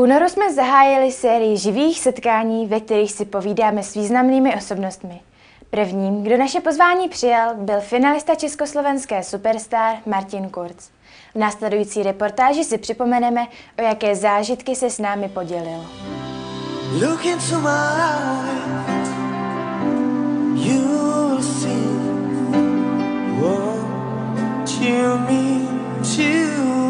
Únoru jsme zahájili sérii živých setkání, ve kterých si povídáme s významnými osobnostmi. Prvním, kdo naše pozvání přijal, byl finalista československé Superstar Martin Kurz. V následující reportáži si připomeneme, o jaké zážitky se s námi podělil. Look into my you'll see what you mean to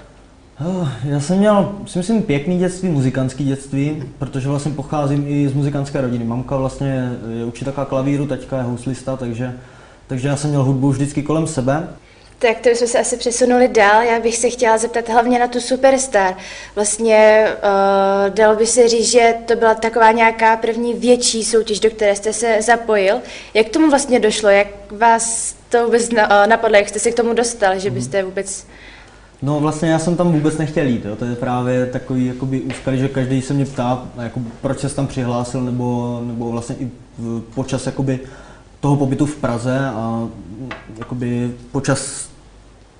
Oh, já jsem měl, si myslím, pěkný dětství, muzikantský dětství, protože vlastně pocházím i z muzikantské rodiny. Mamka vlastně je učitelka klavíru, taťka je houslista, takže, takže já jsem měl hudbu vždycky kolem sebe. Tak to jsme se asi přesunuli dál. Já bych se chtěla zeptat hlavně na tu Superstar. Vlastně uh, dalo by se říct, že to byla taková nějaká první větší soutěž, do které jste se zapojil. Jak tomu vlastně došlo? Jak vás to vůbec uh, napadlo? Jak jste se k tomu dostal, že byste vůbec... No vlastně já jsem tam vůbec nechtěl jít, jo. to je právě takový jakoby úskalí, že každý se mě ptá, jako, proč se tam přihlásil, nebo, nebo vlastně i počas jakoby, toho pobytu v Praze a jakoby počas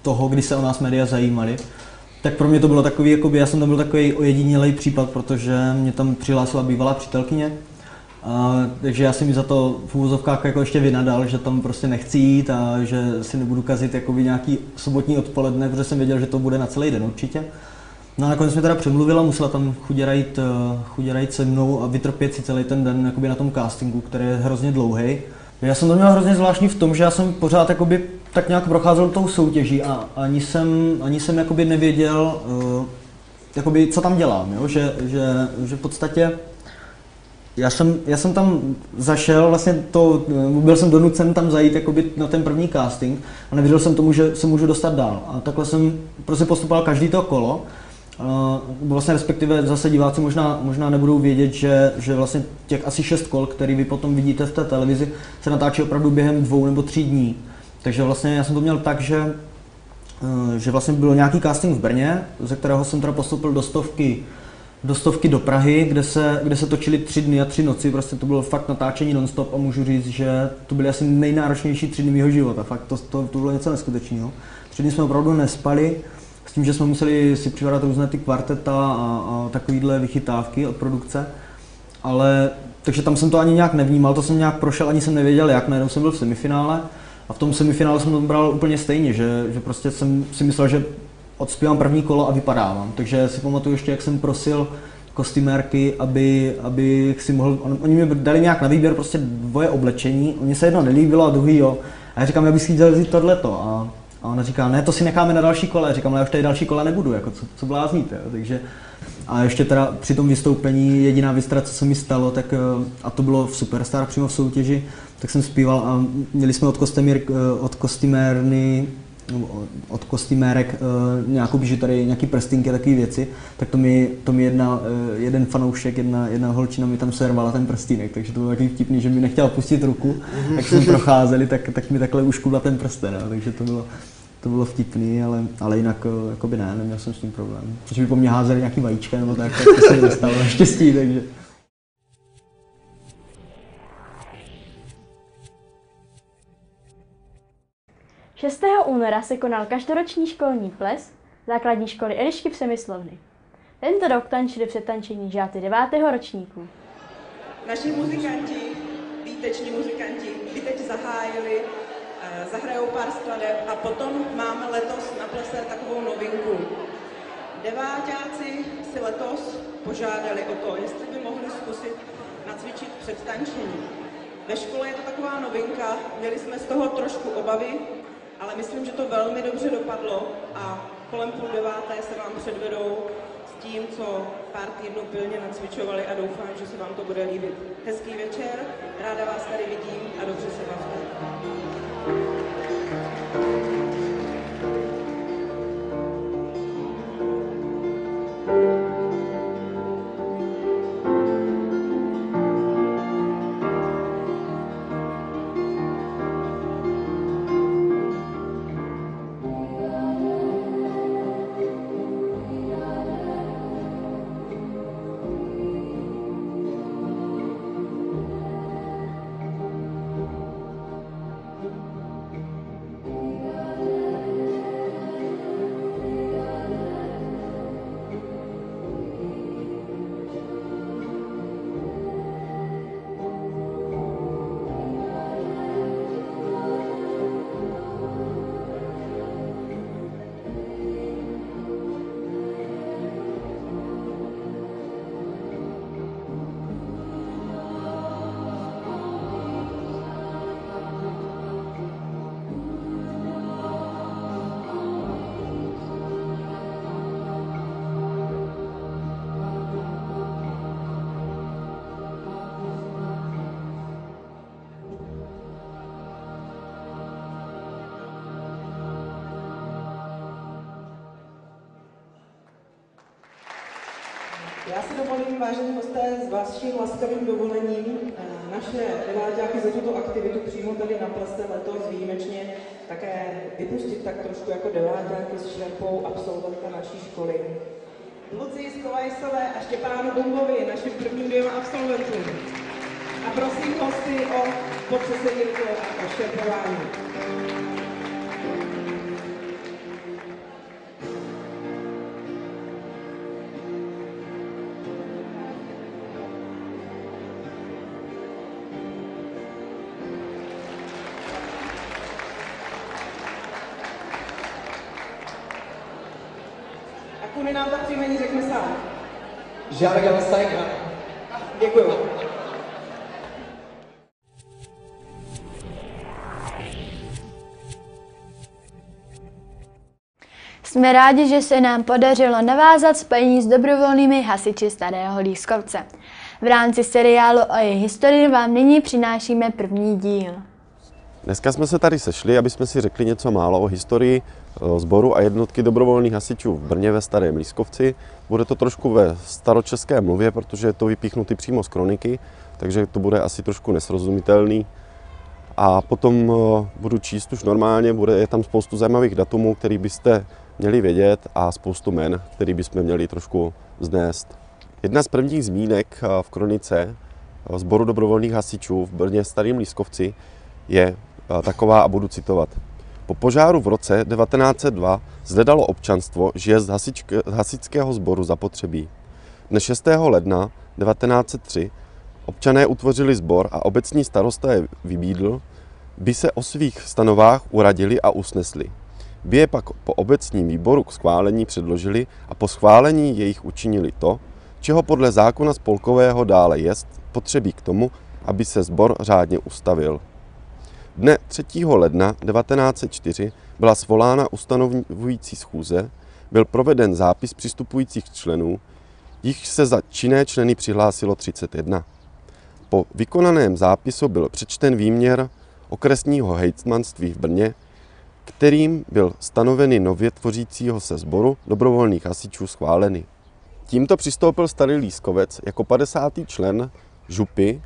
toho, kdy se o nás média zajímali, tak pro mě to bylo takový, jakoby, já jsem tam byl takový ojedinělý případ, protože mě tam přihlásila bývalá přítelkyně, a, takže já jsem mi za to v úvozovkách jako ještě vynadal, že tam prostě nechci jít a že si nebudu kazit jakoby nějaký sobotní odpoledne, protože jsem věděl, že to bude na celý den určitě. No a nakonec mi teda přemluvila, musela tam chuděra jít, eh, se mnou a vytrpět si celý ten den jakoby na tom castingu, který je hrozně dlouhý. Já jsem to měl hrozně zvláštní v tom, že já jsem pořád jakoby tak nějak procházel tou soutěží a ani jsem, ani jsem jakoby nevěděl, uh, jakoby, co tam dělám, jo? Že, že, že v podstatě já jsem, já jsem tam zašel, vlastně to, byl jsem donucen tam zajít jakoby na ten první casting a nevěděl jsem tomu, že se můžu dostat dál. A takhle jsem prostě postupoval každý to kolo. Vlastně respektive zase diváci možná, možná nebudou vědět, že, že vlastně těch asi šest kol, který vy potom vidíte v té televizi, se natáčí opravdu během dvou nebo tří dní. Takže vlastně já jsem to měl tak, že, eh, že vlastně byl nějaký casting v Brně, ze kterého jsem teda postoupil do stovky, do stovky do Prahy, kde se, kde se točili tři dny a tři noci, prostě to bylo fakt natáčení nonstop a můžu říct, že to byly asi nejnáročnější tři dny mého života, fakt to, to, to bylo něco neskutečného. Tři dny jsme opravdu nespali, s tím, že jsme museli si přivadat různé ty kvarteta a, a takovýhle vychytávky od produkce, ale takže tam jsem to ani nějak nevnímal, to jsem nějak prošel, ani jsem nevěděl jak, najednou jsem byl v semifinále a v tom semifinále jsem to bral úplně stejně, že, že prostě jsem si myslel, že odspívám první kolo a vypadávám. Takže si pamatuju ještě, jak jsem prosil kostymérky, aby, aby si mohl, on, oni mi dali nějak na výběr prostě dvoje oblečení, oni se jedno nelíbilo a druhý jo. A já říkám, já bych si chtěl vzít tohleto. A, a ona říká, ne, to si necháme na další kole. Já říkám, ale já už tady další kola nebudu, jako co, co blázníte. Jo. Takže a ještě teda při tom vystoupení jediná věc, co se mi stalo, tak, eh, a to bylo v Superstar přímo v soutěži, tak jsem zpíval a měli jsme od, kostýmír, eh, od kostymérny od kostýmérek uh, nějakou bižuterii, nějaký prstinky a takové věci, tak to mi, to mi jedna, uh, jeden fanoušek, jedna, jedna holčina mi tam servala ten prstínek, takže to bylo takový vtipný, že mi nechtěla pustit ruku, jak jsme procházeli, tak, tak mi takhle uškudla ten prsten, no, takže to bylo, to bylo vtipný, ale, ale jinak jakoby ne, neměl jsem s tím problém. Protože by po mně házeli nějaký vajíčka nebo tak, tak to se mi nestalo naštěstí, takže. 6. února se konal každoroční školní ples základní školy Elišky v. Tento rok tančili před tančení žáci 9. ročníků. Naši muzikanti, výteční muzikanti, by teď zahájili, eh, zahrajou pár skladeb a potom máme letos na plese takovou novinku. Deváťáci si letos požádali o to, jestli by mohli zkusit nacvičit před tančením. Ve škole je to taková novinka, měli jsme z toho trošku obavy, ale myslím, že to velmi dobře dopadlo a kolem půl deváté se vám předvedou s tím, co pár týdnů pilně nacvičovali a doufám, že se vám to bude líbit. Hezký večer, ráda vás tady vidím a dobře se vás dovolím, vážení hosté, s vaším laskavým dovolením eh, naše deváťáky za tuto aktivitu přímo tady na plese letos výjimečně také vypustit tak trošku jako deváťáky s šerpou absolventka naší školy. Luci Skolajsové a Štěpánu Bumbovi, našim prvním dvěma absolventům. A prosím hosty o potřesení a o šerpování. A kudy nám tak příjmení řekne sám. Žárgal Sajka. Děkuju. Jsme rádi, že se nám podařilo navázat spojení s dobrovolnými hasiči Starého Lískovce. V rámci seriálu o jejich historii vám nyní přinášíme první díl. Dneska jsme se tady sešli, aby jsme si řekli něco málo o historii eh, sboru a jednotky dobrovolných hasičů v Brně ve Starém Lískovci. Bude to trošku ve staročeské mluvě, protože je to vypíchnutý přímo z kroniky, takže to bude asi trošku nesrozumitelný. A potom eh, budu číst už normálně, bude je tam spoustu zajímavých datumů, který byste měli vědět a spoustu men, který bychom měli trošku znést. Jedna z prvních zmínek eh, v kronice sboru dobrovolných hasičů v Brně Starým Lískovci je eh, taková a budu citovat. Po požáru v roce 1902 zhledalo občanstvo, že je z hasičk- hasičského sboru zapotřebí. Dne 6. ledna 1903 občané utvořili sbor a obecní starosta je vybídl, by se o svých stanovách uradili a usnesli. By je pak po obecním výboru k schválení předložili a po schválení jejich učinili to, čeho podle zákona spolkového dále jest potřebí k tomu, aby se sbor řádně ustavil. Dne 3. ledna 1904 byla svolána ustanovující schůze, byl proveden zápis přistupujících členů, jich se za činné členy přihlásilo 31. Po vykonaném zápisu byl přečten výměr okresního hejtmanství v Brně, kterým byl stanoveny nově tvořícího se sboru dobrovolných hasičů schváleny. Tímto přistoupil starý Lískovec jako 50. člen župy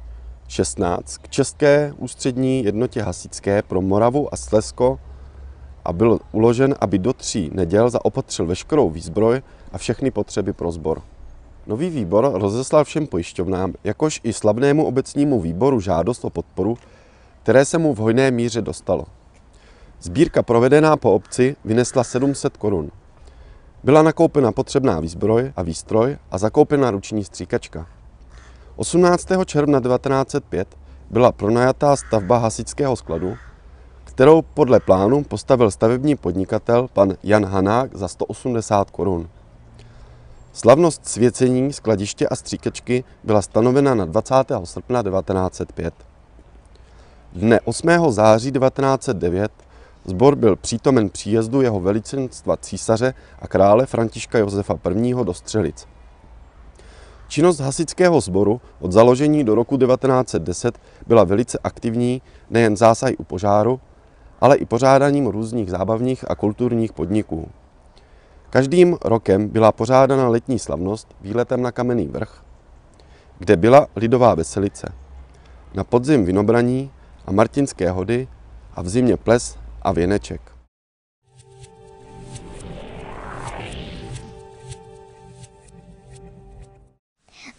16 k České ústřední jednotě hasičské pro Moravu a Slezsko a byl uložen, aby do tří neděl zaopatřil veškerou výzbroj a všechny potřeby pro sbor. Nový výbor rozeslal všem pojišťovnám, jakož i slavnému obecnímu výboru žádost o podporu, které se mu v hojné míře dostalo. Sbírka provedená po obci vynesla 700 korun. Byla nakoupena potřebná výzbroj a výstroj a zakoupena ruční stříkačka. 18. června 1905 byla pronajatá stavba hasičského skladu, kterou podle plánu postavil stavební podnikatel pan Jan Hanák za 180 korun. Slavnost svěcení skladiště a stříkačky byla stanovena na 20. srpna 1905. Dne 8. září 1909 Zbor byl přítomen příjezdu jeho veličenstva císaře a krále Františka Josefa I. do Střelic. Činnost hasičského sboru od založení do roku 1910 byla velice aktivní nejen zásahy u požáru, ale i pořádáním různých zábavních a kulturních podniků. Každým rokem byla pořádána letní slavnost výletem na Kamenný vrch, kde byla lidová veselice. Na podzim vinobraní a martinské hody a v zimě ples a věneček.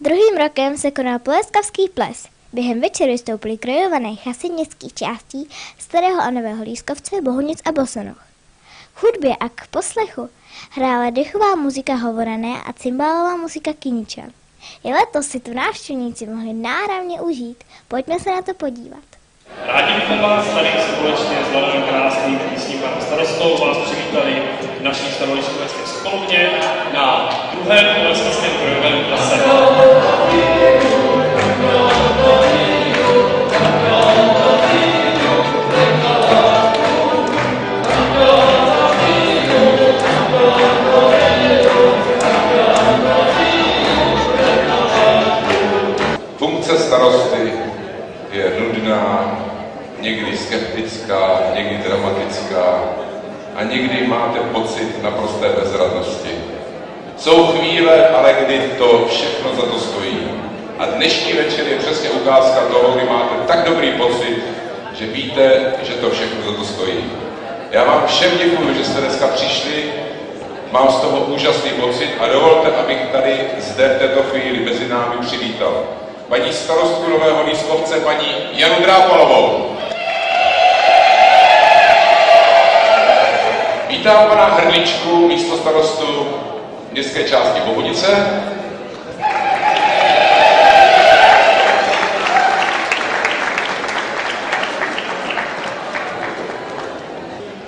Druhým rokem se konal pleskavský ples. Během večeru vystoupili krojované chasy městských částí Starého a Nového Lískovce, Bohunic a Bosonoch. V hudbě a k poslechu hrála dechová muzika Hovorané a cymbálová muzika Kiničan. I letos si tu návštěvníci mohli náravně užít. Pojďme se na to podívat. Rádi bychom vás tady společně s Vladem Krásným panem starostou vás přivítali naší staroliskovecké Sokolovně na druhém lesnickém krojovém plese. Funkce je někdy skeptická, někdy dramatická a někdy máte pocit naprosté bezradnosti. Jsou chvíle, ale kdy to všechno za to stojí. A dnešní večer je přesně ukázka toho, kdy máte tak dobrý pocit, že víte, že to všechno za to stojí. Já vám všem děkuji, že jste dneska přišli, mám z toho úžasný pocit a dovolte, abych tady zde v této chvíli mezi námi přivítal paní starostku Nového Lískovce, paní Janu Drápalovou. Vítám pana Hrdličku, místo starostu městské části Bohunice.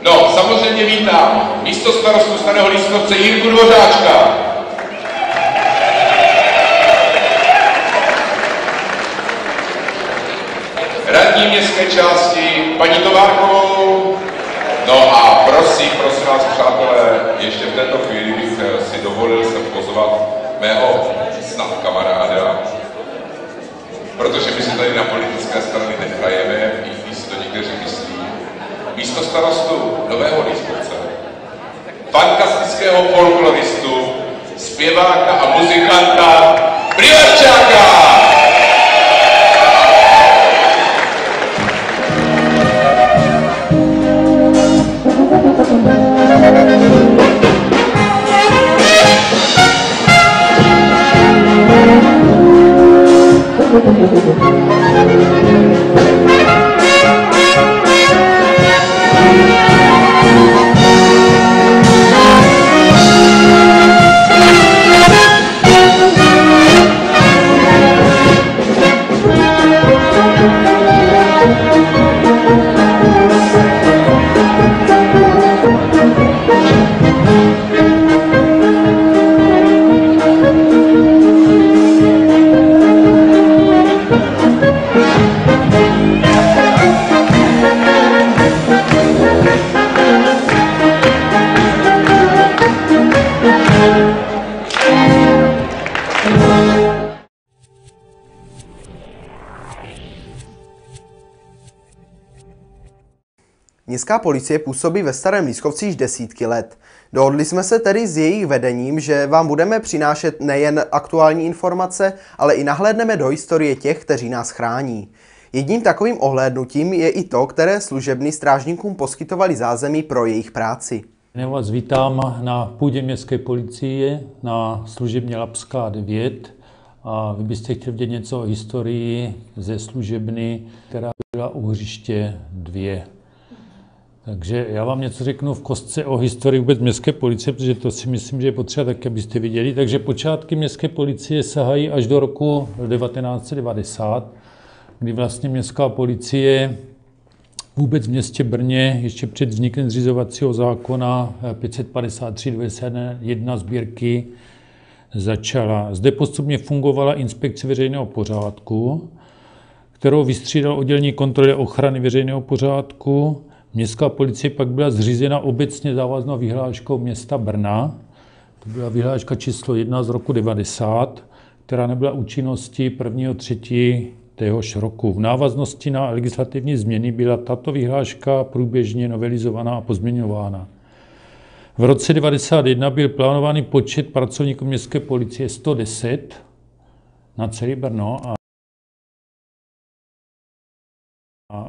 No, samozřejmě vítám místo starostu Staného Lískovce Jirku Dvořáčka. Radní městské části paní Továrkovou. No a prosím, prosím vás, přátelé, ještě v této chvíli bych eh, si dovolil se pozvat mého snad kamaráda, protože my si tady na politické strany nehrajeme, i když si to někteří myslí. Místo starostu Nového Lískovce, fantastického folkloristu, zpěváka a muzikanta Privarčáka! Thank you. Městská policie působí ve Starém Lískovci již desítky let. Dohodli jsme se tedy s jejich vedením, že vám budeme přinášet nejen aktuální informace, ale i nahlédneme do historie těch, kteří nás chrání. Jedním takovým ohlédnutím je i to, které služební strážníkům poskytovali zázemí pro jejich práci. Já vás vítám na půdě městské policie na služebně Lapská 9 a vy byste chtěli vědět něco o historii ze služebny, která byla u hřiště 2. Takže já vám něco řeknu v kostce o historii vůbec městské policie, protože to si myslím, že je potřeba tak, abyste viděli. Takže počátky městské policie sahají až do roku 1990, kdy vlastně městská policie vůbec v městě Brně ještě před vznikem zřizovacího zákona 553 21 sbírky začala. Zde postupně fungovala inspekce veřejného pořádku, kterou vystřídal oddělení kontroly ochrany veřejného pořádku. Městská policie pak byla zřízena obecně závaznou vyhláškou města Brna. To byla vyhláška číslo 1 z roku 90, která nebyla účinnosti 1. 3 téhož roku. V návaznosti na legislativní změny byla tato vyhláška průběžně novelizovaná a pozměňována. V roce 1991 byl plánovaný počet pracovníků městské policie 110 na celý Brno a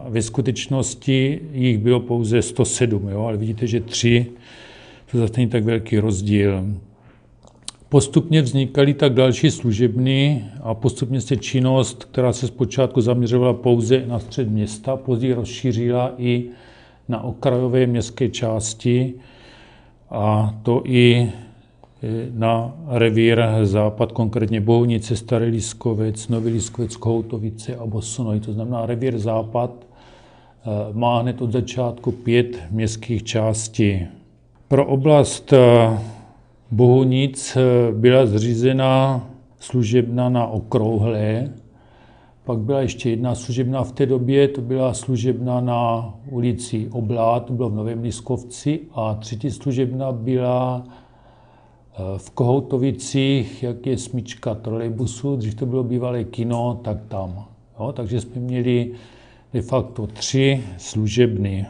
ve skutečnosti jich bylo pouze 107, jo? ale vidíte, že tři, to zase není tak velký rozdíl. Postupně vznikaly tak další služebny a postupně se činnost, která se zpočátku zaměřovala pouze na střed města, později rozšířila i na okrajové městské části a to i na revír západ, konkrétně Bohunice, Starý Lískovec, Nový Lískovec, Kohoutovice a Bosonoj. To znamená, revír západ eh, má hned od začátku pět městských částí. Pro oblast eh, Bohunic eh, byla zřízena služebna na Okrouhlé, pak byla ještě jedna služebna v té době, to byla služebna na ulici Oblá, to bylo v Novém Lískovci, a třetí služebna byla v Kohoutovicích, jak je smyčka trolejbusu, když to bylo bývalé kino, tak tam. Jo, takže jsme měli de facto tři služebny.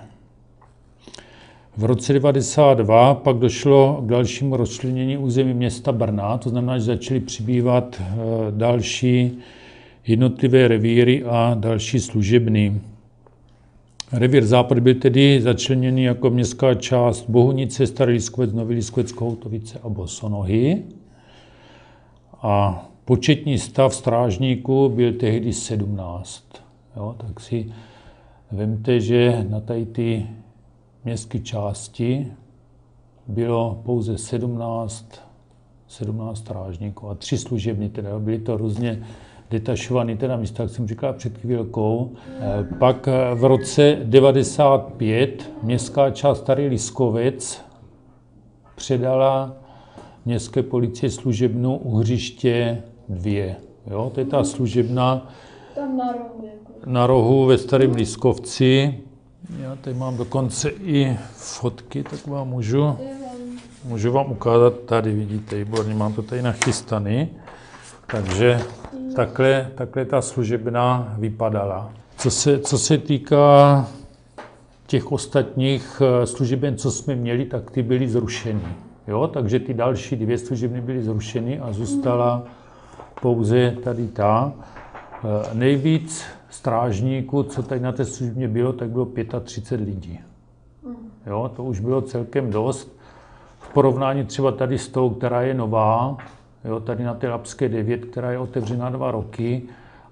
V roce 1992 pak došlo k dalšímu rozčlenění území města Brna, to znamená, že začaly přibývat eh, další jednotlivé revíry a další služebny. Revír Západ byl tedy začleněný jako městská část Bohunice, Starý Liskovec, Nový Liskovec, Kohoutovice a Bosonohy. A početní stav strážníků byl tehdy 17. Jo, tak si vemte, že na tady ty městské části bylo pouze 17, 17 strážníků a tři služebny, teda byly to různě detašovaný teda místa, jak jsem říkal před chvílkou. Eh, pak eh, v roce 95 městská část Starý Liskovec předala městské policie služebnu u hřiště 2. Jo, to je ta služebna Tam na rohu. Jako. na rohu ve Starém Liskovci. Já tady mám dokonce i fotky, tak vám můžu, můžu vám ukázat. Tady vidíte, výborně, mám to tady nachystaný. Takže takhle, takhle ta služebna vypadala. Co se, co se týká těch ostatních eh, služeben, co jsme měli, tak ty byly zrušeny. Jo? Takže ty další dvě služebny byly zrušeny a zůstala pouze tady ta. Eh, Nejvíc strážníků, co tady na té službě bylo, tak bylo 35 lidí. Jo, to už bylo celkem dost. V porovnání třeba tady s tou, která je nová, jo, tady na té Lapské 9, která je otevřená dva roky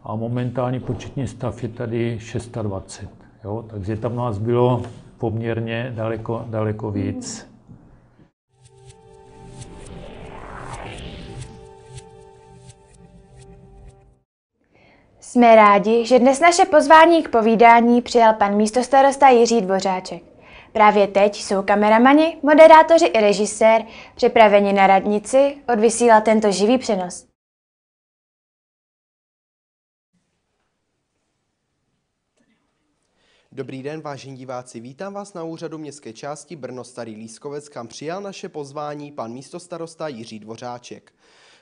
a momentální početní stav je tady 620. Jo, takže tam nás bylo poměrně daleko, daleko víc. Jsme rádi, že dnes naše pozvání k povídání přijal pan místostarosta Jiří Dvořáček. Právě teď jsou kameramani, moderátoři i režisér připraveni na radnici odvysílat tento živý přenos. Dobrý den, vážení diváci. Vítám vás na úřadu městské části Brno Starý Lískovec, kam přijal naše pozvání pan místostarosta Jiří Dvořáček.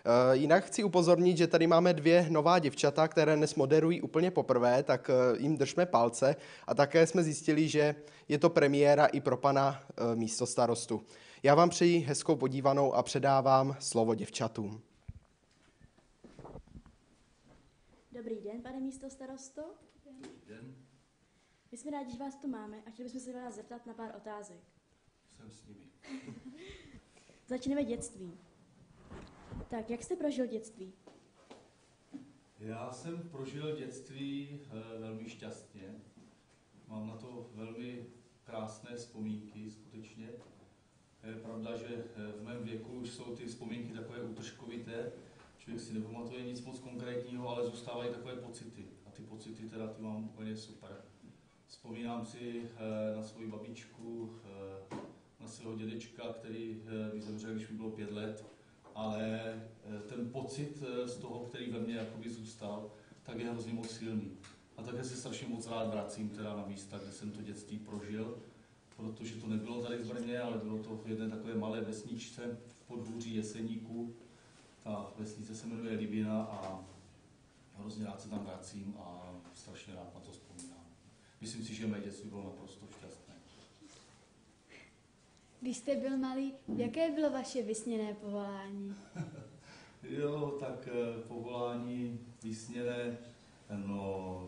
Eh, Jinak chci upozornit, že tady máme dvě nová děvčata, které dnes moderují úplně poprvé, tak eh, jim držme palce. A také jsme zjistili, že je to premiéra i pro pana eh, místostarostu. Já vám přeji hezkou podívanou a předávám slovo děvčatům. Dobrý den, pane místo starosto. Dobrý den. My jsme rádi, že vás tu máme a chtěli bychom se vás zeptat na pár otázek. Jsem s nimi. Začneme dětství. Tak, jak jste prožil dětství? Já jsem prožil dětství eh, velmi šťastně. Mám na to velmi krásné vzpomínky, skutečně. Je pravda, že eh, v mém věku už jsou ty vzpomínky takové útržkovité. Člověk si nepamatuje nic moc konkrétního, ale zůstávají takové pocity. A ty pocity teda ty mám úplně super. Vzpomínám si eh, na svoji babičku, na svého dědečka, který mi zemřel, když mi bylo pět let, ale eh, ten pocit eh, z toho, který ve mně jakoby zůstal, tak je hrozně moc silný. A také se strašně moc rád vracím teda na místa, kde jsem to dětství prožil, protože to nebylo tady v Brně, ale bylo to v jedné takové malé vesničce v podhůří Jeseníku. Ta vesnice se jmenuje Libina a hrozně rád se tam vracím a strašně rád na to vzpomínám. Myslím si, že mé dětství bylo naprosto šťastné. Když jste byl malý, jaké bylo vaše vysněné povolání? Jo, tak eh, povolání vysněné, no,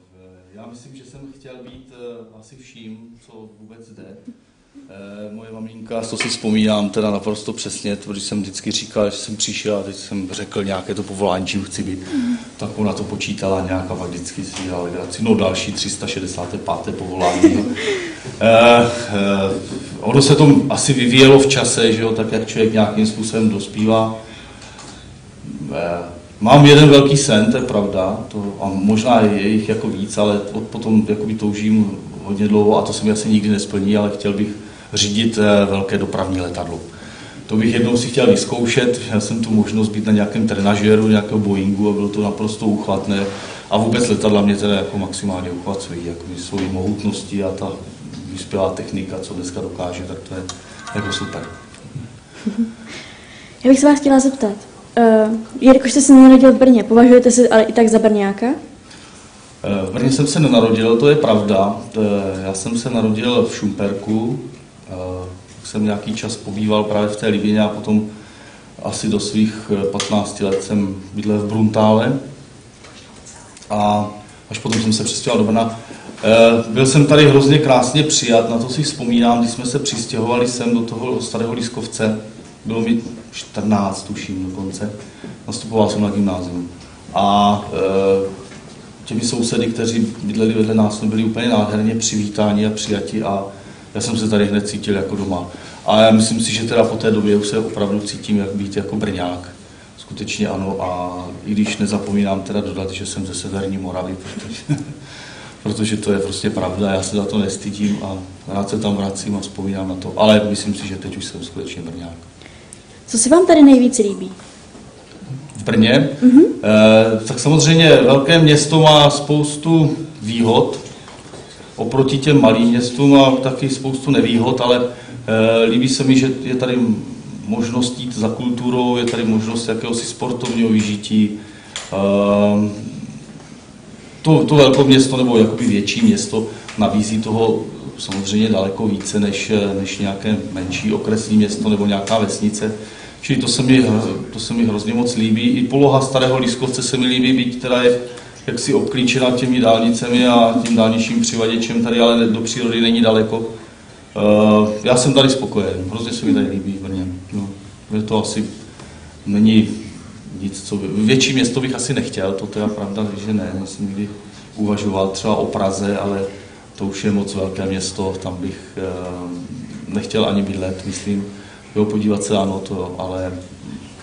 já myslím, že jsem chtěl být eh, asi vším, co vůbec jde. Eh, Moje maminka, to si vzpomínám teda naprosto přesně, protože jsem vždycky říkal, že jsem přišel a teď jsem řekl nějaké to povolání, čím chci být. Tak ona to počítala nějak a pak vždycky si dělala legraci. No další 365. povolání. Eh, eh, ono se to asi vyvíjelo v čase, že jo, tak jak člověk nějakým způsobem dospívá. Eh, Mám jeden velký sen, to je pravda, to, a možná je jich jako víc, ale potom jakoby toužím hodně dlouho a to se mi asi nikdy nesplní, ale chtěl bych řídit eh, velké dopravní letadlo. To bych jednou si chtěl vyzkoušet, měl jsem tu možnost být na nějakém trenažéru, nějakého Boeingu a bylo to naprosto uchvatné. A vůbec letadla mě teda jako maximálně uchvacují, jako svojí mohutností a ta vyspělá technika, co dneska dokáže, tak to je jako super. Já bych se vás chtěla zeptat. Uh, jelikož jste se narodil v Brně, považujete se ale i tak za Brňáka? Eh, V Brně jsem se nenarodil, to je pravda. Je- Já jsem se narodil v Šumperku, eh, jsem nějaký čas pobýval právě v té Libině a potom asi do svých 15 let jsem bydlel v Bruntále a až potom jsem se přestěhoval do Brna. Eh, byl jsem tady hrozně krásně přijat, na to si vzpomínám, když jsme se přistěhovali sem do toho starého Lískovce, bylo mi 14, tuším dokonce, nastupoval jsem na gymnázium. A e, těmi sousedy, kteří bydleli vedle nás, byli úplně nádherně přivítáni a přijati a já jsem se tady hned cítil jako doma. A já myslím si, že teda po té době už se opravdu cítím jak být jako Brňák. Skutečně ano a i když nezapomínám teda dodat, že jsem ze Severní Moravy, protože, protože to je prostě pravda, já se za to nestydím a rád se tam vracím a vzpomínám na to, ale myslím si, že teď už jsem skutečně Brňák. Co se vám tady nejvíc líbí? V Brně? Mm-hmm. E, tak samozřejmě velké město má spoustu výhod, oproti těm malým městům má taky spoustu nevýhod, ale e, líbí se mi, že je tady možnost jít za kulturou, je tady možnost jakéhosi sportovního vyžití. E, to, to velké město nebo jakoby větší město nabízí toho samozřejmě daleko více než, než nějaké menší okresní město nebo nějaká vesnice. Čili to se, mi, to se mi hrozně moc líbí. I poloha starého Lískovce se mi líbí, byť teda je jaksi obklíčena těmi dálnicemi a tím dálničním přivaděčem tady, ale do přírody není daleko. Uh, já jsem tady spokojen, hrozně se mi tady líbí v Brně. No, to asi není nic, co by, větší město bych asi nechtěl, to teda pravda, že ne, jsem nikdy uvažoval třeba o Praze, ale to už je moc velké město, tam bych uh, nechtěl ani bydlet, myslím jo, podívat se, ano, to, ale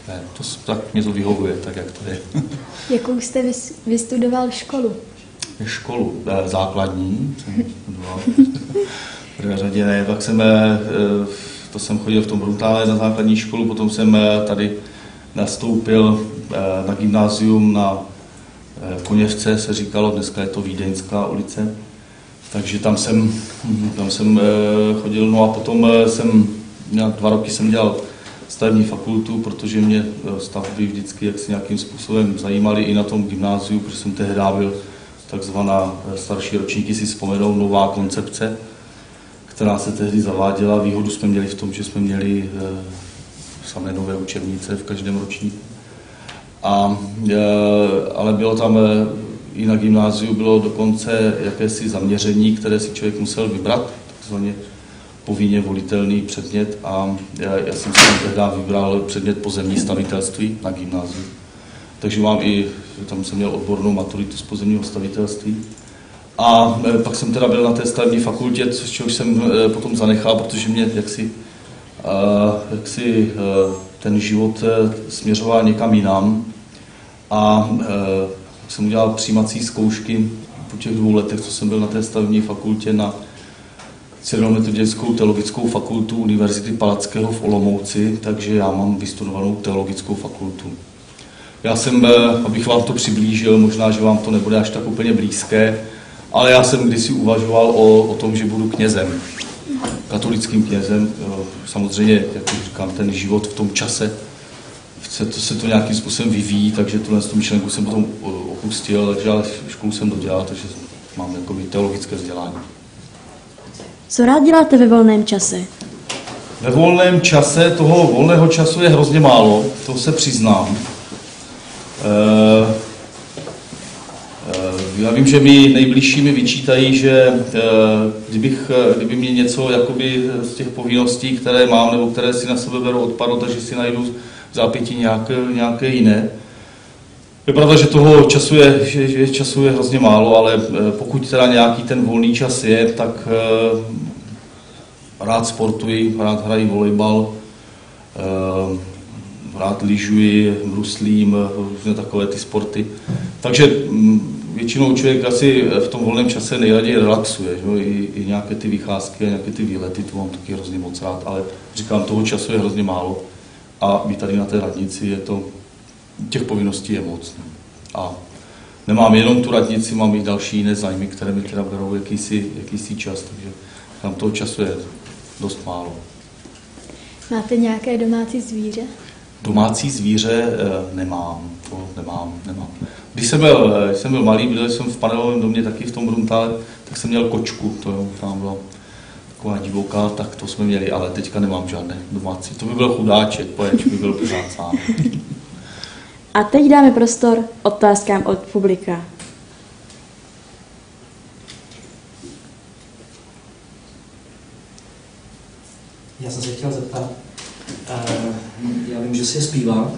ne, to, tak mě to vyhovuje, tak jak to je. Jakou jste vystudoval školu? Školu eh, základní, jsem studoval. v prvé řadě ne, pak jsem, eh, to jsem chodil v tom Brutále na základní školu, potom jsem tady nastoupil na gymnázium na Koněvce, se říkalo, dneska je to Vídeňská ulice, takže tam jsem, tam jsem chodil, no a potom jsem Nějak dva roky jsem dělal stavební fakultu, protože mě eh, stavby vždycky jaksi nějakým způsobem zajímaly i na tom gymnáziu, protože jsem tehdy byl takzvaná eh, starší ročníky si vzpomenou nová koncepce, která se tehdy zaváděla. Výhodu jsme měli v tom, že jsme měli eh, samé nové učebnice v každém ročníku. A, ale bylo tam i na gymnáziu bylo dokonce jakési zaměření, které si člověk musel vybrat, takzvaně povinně volitelný předmět a já, já jsem si tehdy vybral předmět pozemní stavitelství na gymnáziu. Takže mám i, tam jsem měl odbornou maturitu z pozemního stavitelství. A e, pak jsem teda byl na té stavební fakultě, což jsem e, potom zanechal, protože mě jaksi, e, jaksi ten život směřoval někam jinam. A jsem udělal přijímací zkoušky po těch dvou letech, co jsem byl na té stavební fakultě na Cyrilometodějskou teologickou fakultu Univerzity Palackého v Olomouci, takže já mám vystudovanou teologickou fakultu. Já jsem, eh, abych vám to přiblížil, možná, že vám to nebude až tak úplně blízké, ale já jsem kdysi uvažoval o, o tom, že budu knězem, katolickým knězem. Eh, samozřejmě, jak říkám, ten život v tom čase se to, se to nějakým způsobem vyvíjí, takže tuhle tu myšlenku jsem potom eh, opustil, takže ale školu jsem dodělal, takže mám jakoby teologické vzdělání. Co rád děláte ve volném čase? Ve volném čase toho volného času je hrozně málo, to se přiznám. E, já vím, že mi nejbližší mi vyčítají, že e, kdybych, kdyby mě něco jakoby z těch povinností, které mám nebo které si na sebe beru odpadlo, takže si najdu v zápětí nějaké, nějaké jiné. Je pravda, že toho času je, že, že času je hrozně málo, ale pokud teda nějaký ten volný čas je, tak rád sportuji, rád hrají volejbal, eh, rád lyžuji, bruslím, různé takové ty sporty. Takže mm, většinou člověk asi v tom volném čase nejraději relaxuje, že? I, i nějaké ty vycházky a nějaké ty výlety, to mám taky hrozně moc rád, ale říkám, toho času je hrozně málo a být tady na té radnici je to, těch povinností je moc. Ne? A nemám jenom tu radnici, mám i další jiné zájmy, které mi teda berou jakýsi, jakýsi čas, takže tam toho času je dost málo. Máte nějaké domácí zvíře? Domácí zvíře e, nemám, to nemám, nemám. Když jsem byl, když jsem byl malý, byl jsem v panelovém domě taky v tom Bruntále, tak jsem měl kočku, to tam bylo taková divoká, tak to jsme měli, ale teďka nemám žádné domácí. To by byl chudáček, poječ by byl pořád sám. A teď dáme prostor otázkám od publika. Já jsem se chtěl zeptat, uh, já vím, že si zpívá,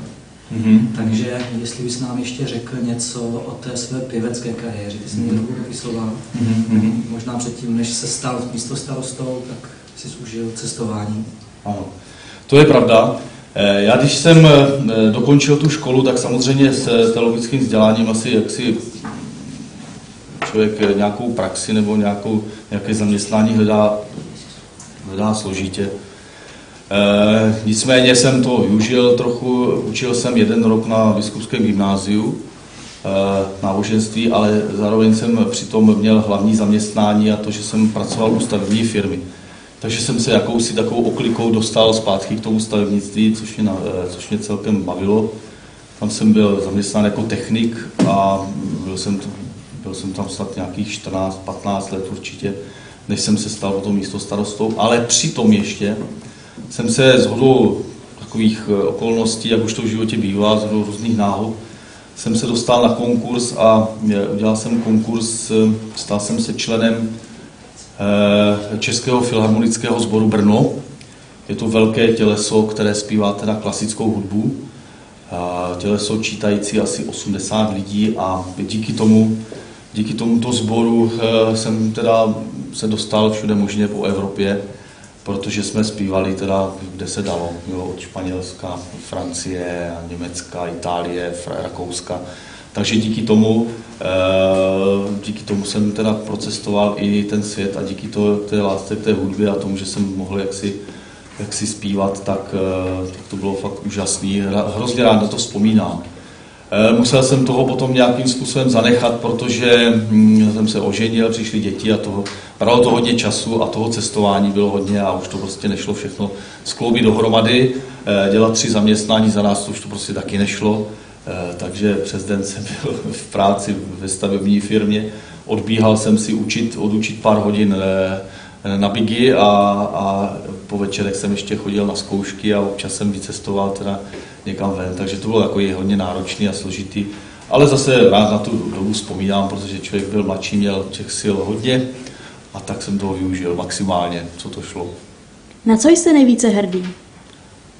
Mhm. takže jestli bys nám ještě řekl něco o té své pěvecké kariéře, ty jsi mě Mhm. trochu popisoval, Mhm, mhm. možná předtím, než se stal místo starostou, tak jsi užil cestování. Ano, to je pravda. Eh, Já když jsem eh, dokončil tu školu, tak samozřejmě s teologickým vzděláním asi jaksi člověk eh, nějakou praxi nebo nějakou, nějaké zaměstnání hledá, hledá složitě. E, nicméně jsem to využil trochu, učil jsem jeden rok na biskupském gymnáziu e, náboženství, ale zároveň jsem přitom měl hlavní zaměstnání a to, že jsem pracoval u stavební firmy. Takže jsem se jakousi takovou oklikou dostal zpátky k tomu stavebnictví, což mě, na- eh, což mě celkem bavilo. Tam jsem byl zaměstnán jako technik a byl jsem, byl jsem tam snad nějakých 14-15 let určitě, než jsem se stal potom místo starostou, ale přitom ještě jsem se z hodou takových eh, okolností, jak už to v životě bývá, z hodou různých náhod, jsem se dostal na konkurs a eh, udělal jsem konkurs, eh, stal jsem se členem Českého filharmonického sboru Brno. Je to velké těleso, které zpívá teda klasickou hudbu. Těleso čítající asi 80 lidí a díky tomu, díky tomuto sboru jsem teda se dostal všude možně po Evropě, protože jsme zpívali teda, kde se dalo, jo, od Španělska, Francie, Německa, Itálie, Rakouska. Takže díky tomu, eh, díky tomu jsem teda procestoval i ten svět a díky to, té lásce k té hudbě a tomu, že jsem mohl jaksi, jaksi zpívat, tak, eh, tak to bylo fakt úžasný. Hrozně rád na to vzpomínám. Eh, Musel jsem toho potom nějakým způsobem zanechat, protože hm, jsem se oženil, přišly děti a toho, bralo to hodně času a toho cestování bylo hodně a už to prostě nešlo všechno skloubit dohromady. Eh, Dělat tři zaměstnání za nás, to už to prostě taky nešlo. Eh, Takže přes den jsem byl v práci ve stavební firmě. Odbíhal jsem si učit, odučit pár hodin na bigy a, a po večerech jsem ještě chodil na zkoušky a občas jsem vycestoval teda někam ven, takže to bylo jako je hodně náročný a složitý. Ale zase rád na tu dobu vzpomínám, protože člověk byl mladší, měl těch sil hodně a tak jsem toho využil maximálně, co to šlo. Na co jste nejvíce hrdý?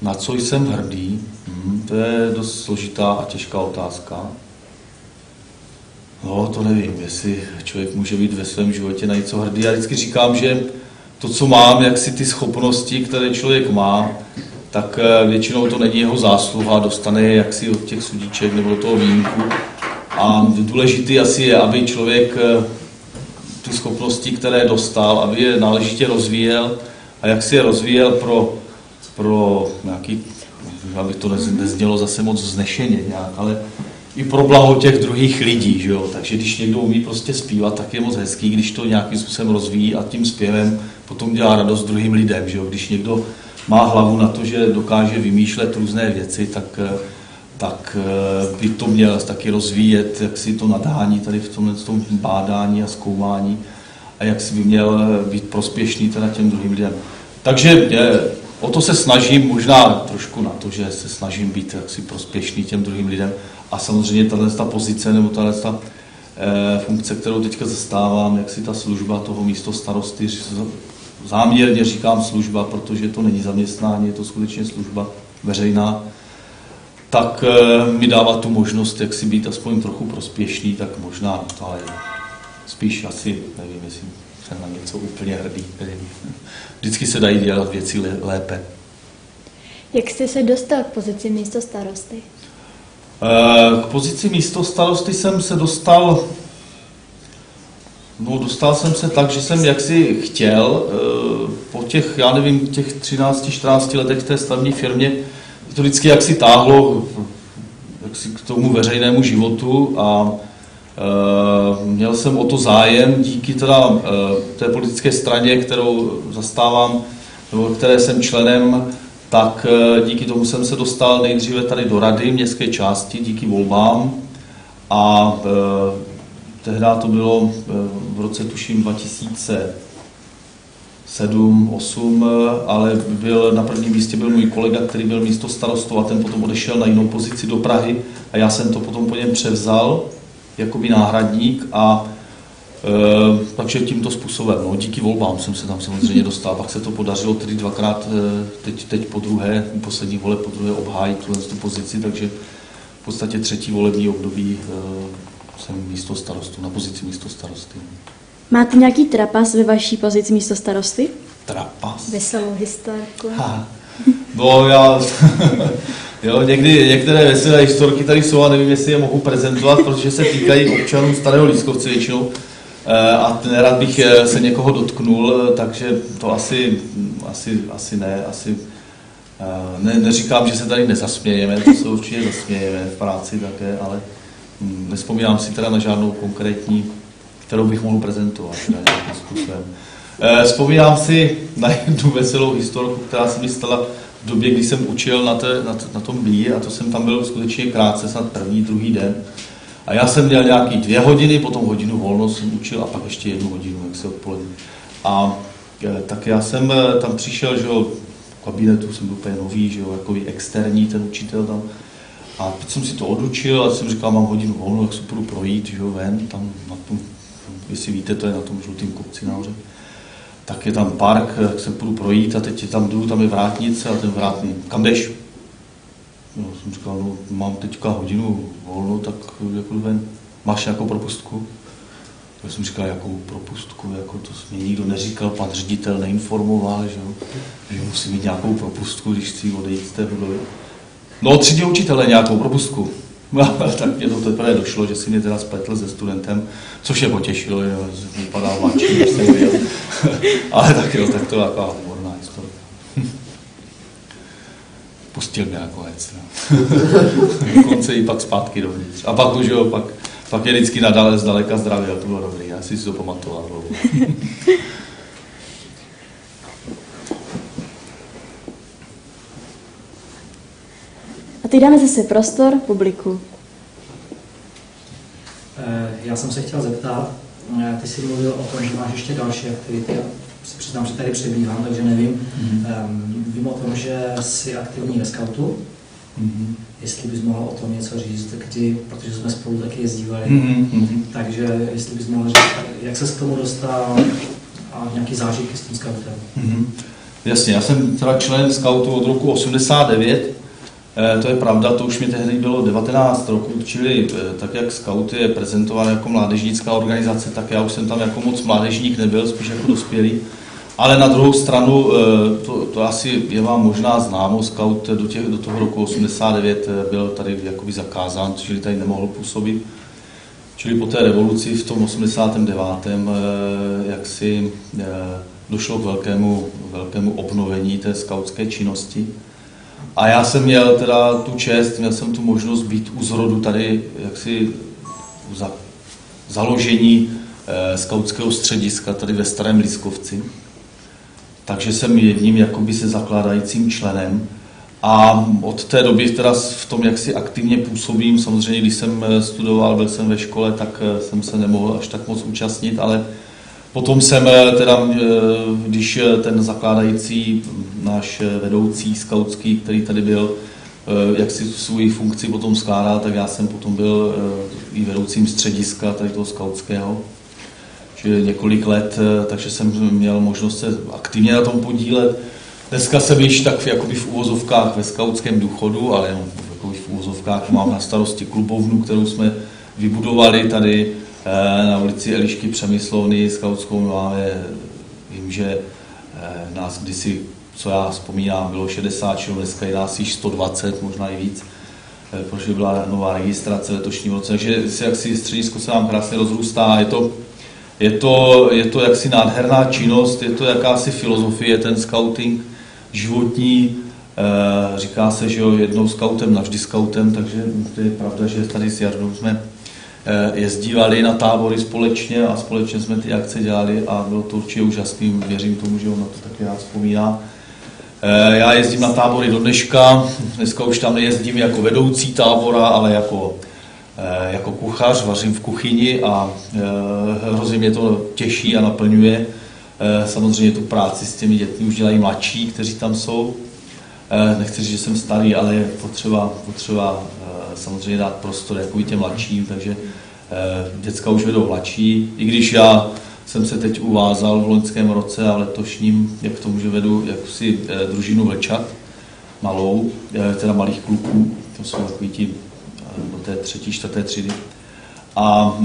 Na co jsem hrdý? Hmm, to je dost složitá a těžká otázka. No, to nevím, jestli člověk může být ve svém životě na něco hrdý. Já vždycky říkám, že to, co mám, jak si ty schopnosti, které člověk má, tak eh, většinou to není jeho zásluha, dostane jaksi od těch sudíček nebo toho výjimku. A důležitý asi je, aby člověk eh, ty schopnosti, které dostal, aby je náležitě rozvíjel a jak si je rozvíjel pro, pro nějaký, aby to nez- neznělo zase moc vznešeně nějak, ale i pro blaho těch druhých lidí, že jo? takže když někdo umí prostě zpívat, tak je moc hezký, když to nějakým způsobem rozvíjí a tím zpěvem potom dělá radost druhým lidem, že jo? když někdo má hlavu na to, že dokáže vymýšlet různé věci, tak, eh, tak eh, by to měl taky rozvíjet, jak si to nadání tady v tomhle tom bádání a zkoumání a jak si by měl eh, být prospěšný teda těm druhým lidem. Takže o to se snažím, možná trošku na to, že se snažím být jaksi prospěšný těm druhým lidem a samozřejmě tahle ta pozice nebo tahle ta funkce, kterou teďka zastávám, jak si ta služba toho místo starosty, záměrně říkám služba, protože to není zaměstnání, je to skutečně služba veřejná, tak eh, mi dává tu možnost, jak si být aspoň trochu prospěšný, tak možná, ale spíš asi, nevím, jestli jsem na něco úplně hrdý. nevím. Vždycky se dají dělat věci lé- lépe. Jak jste se dostal k pozici místo starosty? Eh, K pozici místo starosty jsem se dostal, no dostal jsem se tak, že jsem jaksi chtěl, eh, po těch, já nevím, těch 13-14 letech v té stavní firmě, to vždycky jaksi táhlo jaksi k tomu veřejnému životu a eh, měl jsem o to zájem díky teda eh, té politické straně, kterou zastávám, nebo které jsem členem, tak díky tomu jsem se dostal nejdříve tady do rady městské části díky volbám a tehdy to bylo eh, v roce tuším 2000, sedm, osm, ale byl, na prvním místě byl můj kolega, který byl místo starostou a ten potom odešel na jinou pozici do Prahy a já jsem to potom po něm převzal, jakoby náhradník a e, takže tímto způsobem, no, díky volbám jsem se tam samozřejmě dostal, pak se to podařilo tedy dvakrát, teď, teď po druhé, poslední vole po druhé obhájit tu pozici, takže v podstatě třetí volební období e, jsem místo starostu, na pozici místo starosty. Máte nějaký trapas ve vaší pozici místo starosty? Trapas? Veselou historku. Ha. No já, jo, někdy některé veselé historky tady jsou a nevím, jestli je mohu prezentovat, protože se týkají občanů Starého Lískovce většinou Eh, a nerad bych eh, se někoho dotknul, eh, takže to asi, asi, asi ne, asi ne, neříkám, že se tady nezasmějeme, to se určitě zasmějeme v práci také, ale nespomínám si teda na žádnou konkrétní, kterou bych mohl prezentovat způsobem. Vzpomínám si na jednu veselou historku, která se mi stala v době, kdy jsem učil na, té, na, na tom BI a to jsem tam byl skutečně krátce, snad první, druhý den. A já jsem měl nějaký dvě hodiny, potom hodinu volno jsem učil a pak ještě jednu hodinu, jak se odpoledne. A e, tak já jsem e, tam přišel, že jo, v kabinetu jsem byl úplně nový, že jo, jako externí ten učitel tam. A teď jsem si to odučil a jsem říkal, mám hodinu volno, tak se půjdu projít, že jo, ven, tam na tom, jestli víte, to je na tom žlutém kopci nahoře. Tak je tam park, tak se půjdu projít a teď je tam jdu, tam je vrátnice a ten vrátný, kam jdeš? No, jsem říkal, no, mám teďka hodinu volno, tak jako ven, máš nějakou propustku? Já jsem říkal, jakou propustku, jako to mě nikdo neříkal, pan ředitel neinformoval, že, jo, že musí mít nějakou propustku, když chci odejít z té budovy. No, třídě učitele nějakou propustku. tak mě to teprve došlo, že si mě teda spletl se studentem, což je potěšilo, že vypadá mladší, než jsem byl. Ale tak jo, tak to je taková humorná historie pustil mě nakonec. No. konce i pak zpátky dovnitř. A pak už jo, pak, pak je vždycky nadále zdaleka zdravě, a to bylo dobrý, já si to pamatoval. A teď dáme zase prostor publiku. Eh, já jsem se chtěl zeptat, eh, ty jsi mluvil o tom, že máš ještě další aktivity si přiznám, že tady přebývám, takže nevím. Mm-hmm. Vím o tom, že jsi aktivní ve scoutu. Mm-hmm. Jestli bys mohl o tom něco říct, kdy, protože jsme spolu taky jezdívali. Mm-hmm. Takže jestli bys mohl říct, jak se k tomu dostal a nějaký zážitky s tím scoutem. Mm-hmm. Jasně, já jsem teda člen scoutu od roku 89. E, to je pravda, to už mi tehdy bylo 19 roků, čili e, tak jak Scout je prezentován jako mládežnická organizace, tak já už jsem tam jako moc mládežník nebyl, spíš jako dospělý. Ale na druhou stranu, eh, to, to asi je vám možná známo, scout do, těch, do toho roku 89 eh, byl tady jakoby zakázán, čili tady nemohl působit. Čili po té revoluci v tom 89. Eh, jak si došlo k velkému, velkému obnovení té skautské činnosti. A já jsem měl teda tu čest, měl jsem tu možnost být u zrodu tady jaksi za, založení skautského střediska tady ve Starém Lískovci takže jsem jedním jakoby se zakládajícím členem. A od té doby teda v tom, jak si aktivně působím, samozřejmě, když jsem eh, studoval, byl jsem ve škole, tak eh, jsem se nemohl až tak moc účastnit, ale potom jsem eh, teda, když ten zakládající náš vedoucí skautský, který tady byl, jak si svou funkci potom skládal, tak já jsem potom byl i vedoucím střediska tady toho skautského čili několik let, eh, takže jsem měl možnost se aktivně na tom podílet. Dneska jsem již tak jakoby v úvozovkách ve skautském důchodu, ale jenom v úvozovkách mám na starosti klubovnu, kterou jsme vybudovali tady eh, na ulici Elišky Přemyslovny, skautskou máme, vím, že eh, nás kdysi, co já vzpomínám, bylo 60 členů, dneska je nás již 120, možná i víc, protože byla nová registrace letošním roce, takže si středisko se nám krásně rozrůstá, je to je to, je to jaksi nádherná činnost, je to jakási filozofie, ten scouting životní. Říká se, že jo, jednou scoutem, navždy scoutem, takže to je pravda, že tady s Jardou jsme jezdívali na tábory společně a společně jsme ty akce dělali a bylo to určitě úžasný, věřím tomu, že on na to taky rád vzpomíná. E, já jezdím na tábory do dneška, dneska už tam nejezdím jako vedoucí tábora, ale jako Eh, jako kuchař, vařím v kuchyni a eh, hrozně mě to těší a naplňuje. Eh, samozřejmě tu práci s těmi dětmi už dělají mladší, kteří tam jsou. Eh, nechci říct, že jsem starý, ale je potřeba, potřeba samozřejmě dát prostor jako i těm mladším, takže děcka už vedou mladší, i když já jsem se teď uvázal v loňském roce a letošním, jak to může vedu, jak si družinu vlčat, malou, teda malých kluků, to jsou takový ti do té třetí, čtvrté třídy. A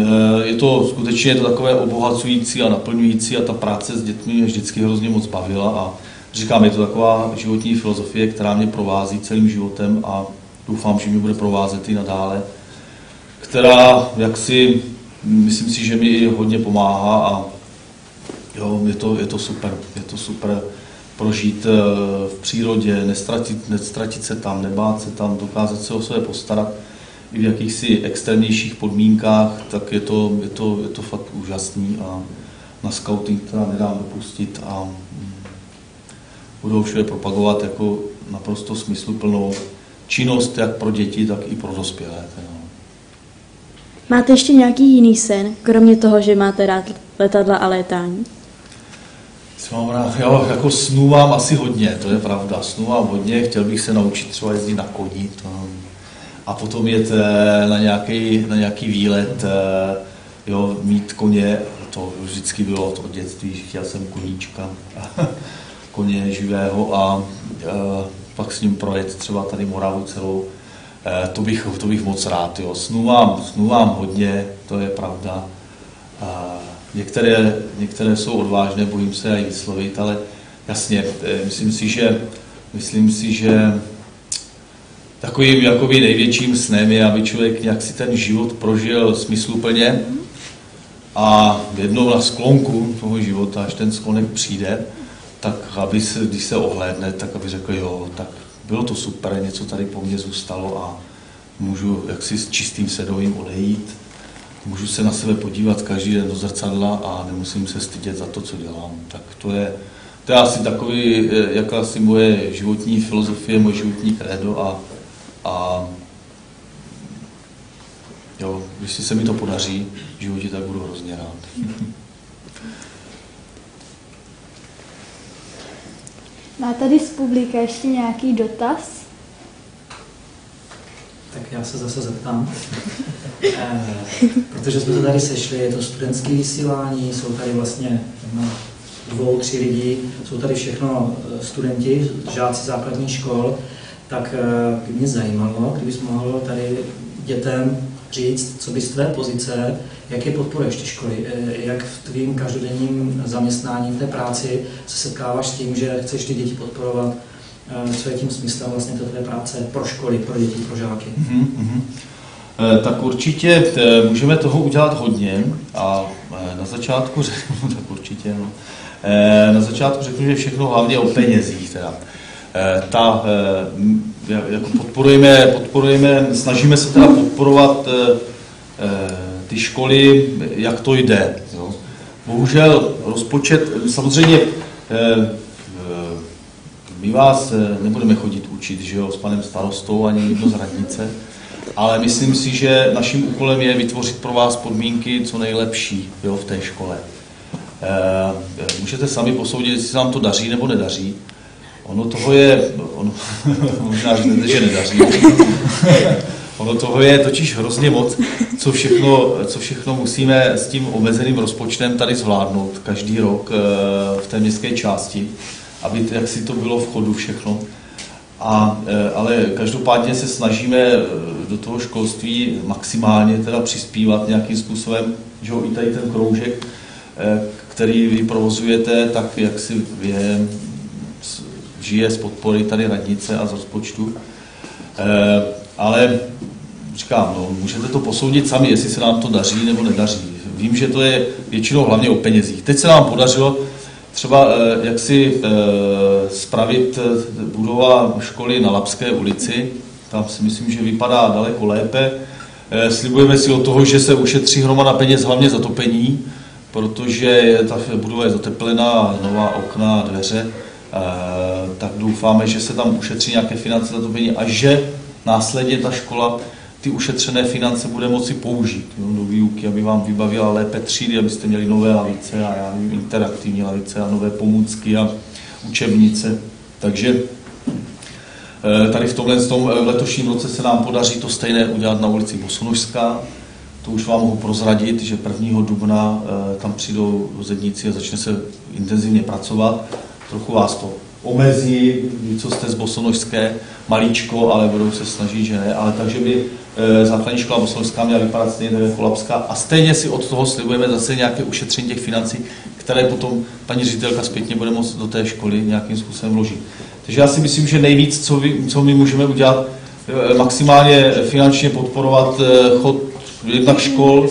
je to skutečně je to takové obohacující a naplňující a ta práce s dětmi mě vždycky hrozně moc bavila a říkám, je to taková životní filozofie, která mě provází celým životem a doufám, že mě bude provázet i nadále, která jaksi, myslím si, že mi hodně pomáhá a jo, je to, je to super, je to super prožít e, v přírodě, nestratit, nestratit se tam, nebát se tam, dokázat se o sebe postarat i v jakýchsi extrémnějších podmínkách, tak je to, je to, je to fakt úžasný a na scouting teda nedám dopustit a mm, budou všude propagovat jako naprosto smysluplnou činnost jak pro děti, tak i pro dospělé. Teda. Máte ještě nějaký jiný sen, kromě toho, že máte rád letadla a létání? Mám rád, jo, jako snů mám asi hodně, to je pravda. Snů mám hodně, chtěl bych se naučit třeba jezdit na koni, to a potom jet eh, na nějaký, na nějaký výlet, eh, jo, mít koně, to vždycky bylo od dětství, chtěl jsem koníčka, koně živého a eh, pak s ním projet třeba tady Moravu celou, to bych, to bych moc rád. Jo. Snu, mám, snu mám hodně, to je pravda. Některé, některé jsou odvážné, bojím se i vyslovit, ale jasně, myslím si, že, myslím si, že takovým jakoby největším snem je, aby člověk nějak si ten život prožil smysluplně a jednou na sklonku toho života, až ten sklonek přijde, tak aby se, když se ohlédne, tak aby řekl, jo, tak bylo to super, něco tady po mně zůstalo a můžu jaksi s čistým sedovým odejít, můžu se na sebe podívat každý den do zrcadla a nemusím se stydět za to, co dělám. Tak to je, to je asi takový, jaká asi moje životní filozofie, moje životní kredo a a jo, když se mi to podaří v životě, tak budu hrozně rád. Má tady z publika ještě nějaký dotaz? Tak já se zase zeptám. e, protože jsme se tady sešli, je to studentské vysílání, jsou tady vlastně dvou, tři lidi, jsou tady všechno eh, studenti, žáci základních škol tak eh, by mě zajímalo, kdybys mohl tady dětem říct, co by z tvé pozice, jak je podporuješ ty školy, eh, jak v tvým každodenním zaměstnání, té práci se setkáváš s tím, že chceš ty děti podporovat, eh, co je tím smyslem vlastně té práce pro školy, pro děti, pro žáky? Mm-hmm. Tak určitě můžeme toho udělat hodně a na začátku řeknu, tak určitě, no. Na začátku řeknu, že všechno hlavně o penězích. Teda. Ta, jako podporujeme, podporujeme, snažíme se teda podporovat ty školy, jak to jde. Jo. Bohužel rozpočet, samozřejmě my vás nebudeme chodit učit že jo, s panem starostou ani nikdo z radnice, ale myslím si, že naším úkolem je vytvořit pro vás podmínky co nejlepší jo, v té škole. Můžete sami posoudit, jestli se vám to daří nebo nedaří. Ono toho je, ono, možná že nedaří. Ono toho je totiž hrozně moc, co všechno, co všechno musíme s tím omezeným rozpočtem tady zvládnout každý rok eh, v té městské části, aby jak si to bylo v chodu všechno. A, eh, ale každopádně se snažíme eh, do toho školství maximálně teda přispívat nějakým způsobem, že i tady ten kroužek, který vy provozujete, tak jak si je žije z podpory tady radnice a z rozpočtu. Ale říkám, no, můžete to posoudit sami, jestli se nám to daří nebo nedaří. Vím, že to je většinou hlavně o penězích. Teď se nám podařilo třeba e, jak si e, spravit budova školy na Lapské ulici. Tam si myslím, že vypadá daleko lépe. Slibujeme si od toho, že se ušetří hromada peněz hlavně za topení, protože ta budova je zateplená, nová okna, dveře tak doufáme, že se tam ušetří nějaké finance za to peníze a že následně ta škola ty ušetřené finance bude moci použít jo, do výuky, aby vám vybavila lépe třídy, abyste měli nové lavice a já nevím, interaktivní lavice a nové pomůcky a učebnice. Takže eh, tady v tomhle tom v letošním roce se nám podaří to stejné udělat na ulici Bosonožská. To už vám mohu prozradit, že 1. dubna eh, tam přijdou zedníci a začne se intenzivně pracovat. Trochu vás to omezí, co jste z Bosonožské, malíčko, ale budou se snažit, že ne. Ale takže by e, základní škola Bosonožská měla vypadat stejně tak jako Lapská a stejně si od toho slibujeme zase nějaké ušetření těch financí, které potom paní ředitelka zpětně bude moct do té školy nějakým způsobem vložit. Takže já si myslím, že nejvíc, co, vy, co my můžeme udělat, e, maximálně finančně podporovat e, chod jednak škol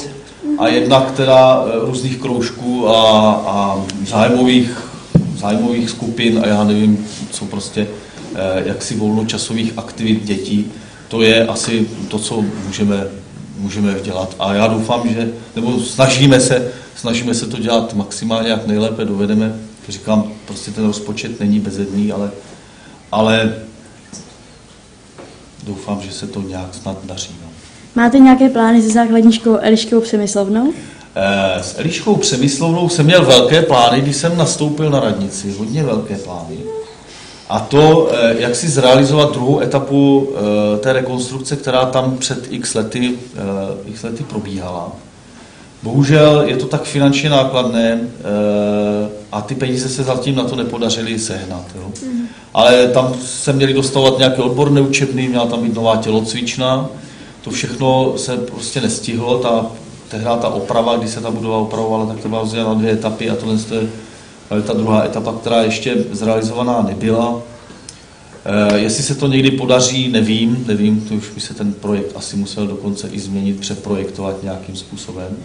a jednak teda různých kroužků a, a zájmových, zájmových skupin a já nevím, co prostě e, jaksi volnočasových aktivit dětí. To je asi to, co můžeme, můžeme dělat. A já doufám, že, nebo snažíme se, snažíme se to dělat maximálně, jak nejlépe dovedeme. Říkám, prostě ten rozpočet není bezedný, ale, ale doufám, že se to nějak snad daří. No. Máte nějaké plány se základní školou Eliškou Přemyslovnou? Eh, S Eliškou Přemyslovnou jsem měl velké plány, když jsem nastoupil na radnici, hodně velké plány. A to, eh, jak si zrealizovat druhou etapu eh, té rekonstrukce, která tam před x lety, x lety probíhala. Bohužel je to tak finančně nákladné a ty peníze se zatím na to nepodařily sehnat. Jo. Mm. Ale tam se měli dostávat nějaké odborné učebny, měla tam být nová tělocvična. To všechno se prostě nestihlo, ta tehdy ta oprava, když se ta budova opravovala, tak to byla rozdělena na dvě etapy a tohle je ta druhá etapa, která ještě zrealizovaná nebyla. E, jestli se to někdy podaří, nevím, nevím, to už by se ten projekt asi musel dokonce i změnit, přeprojektovat nějakým způsobem.